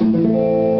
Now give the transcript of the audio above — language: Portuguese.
Música